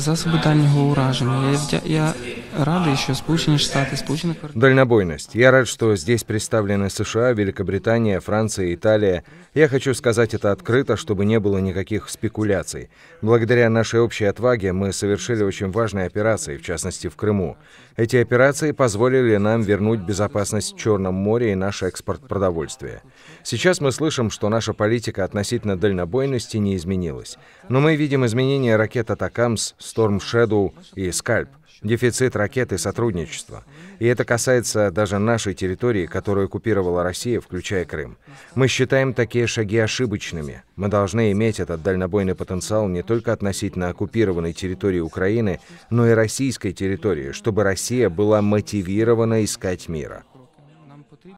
Засоби дальнього ураження. Я, вдя... я радий, що Сполучені Штати, Сполучених Дальнобойность. Я рад, что здесь представлены США, Великобритания, Франция, Италия. Я хочу сказать это открыто, чтобы не было никаких спекуляций. Благодаря нашей общей отваге мы совершили очень важные операции, в частности в Крыму. Эти операции позволили нам вернуть безопасность в Черном море и наш экспорт продовольствия. Сейчас мы слышим, что наша политика относительно дальнобойности не изменилась. Но мы видим изменения ракет «Атакамс», «Storm Shadow» и «Скальп», дефицит ракет и сотрудничества. И это касается даже нашей территории, которую оккупировала Россия, включая Крым. Мы считаем такие шаги ошибочными. Мы должны иметь этот дальнобойный потенциал не только относительно оккупированной территории Украины, но и российской территории, чтобы Россия была мотивирована искать мира.